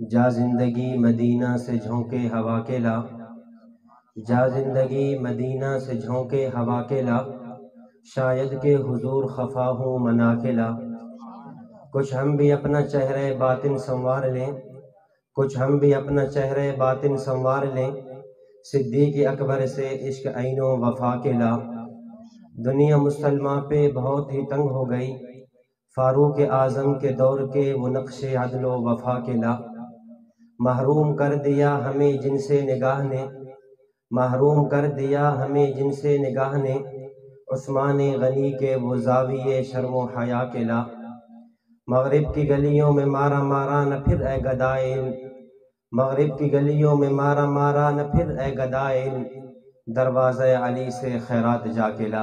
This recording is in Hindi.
जा ज़िंदगी मदीना से झोंके हवा के ला। जा ज़िंदगी मदीना से झोंके हवा के ला। शायद के हुजूर खफा हूँ मना के ला। कुछ हम भी अपना चेहरे बातिन संवार लें। कुछ हम भी अपना चेहरे बातिन संवार लें। सिद्दीक अकबर से इश्क आइनो वफा के ला। दुनिया मुसलमान पे बहुत ही तंग हो गई। फारूक आज़म के दौर के वो नक्श अदलो वफा के ला। महरूम कर दिया हमें जिनसे निगाह ने। महरूम कर दिया हमें जिनसे निगाह ने। उस्मान गनी के वो जाविये शर्म हया के ला। मगरिब की गलियों में मारा मारा न फिर ए गदाइल। मगरब की गलियों में मारा मारा न फिर ए गदाइल। दरवाज़े अली से खैरात जाके ला।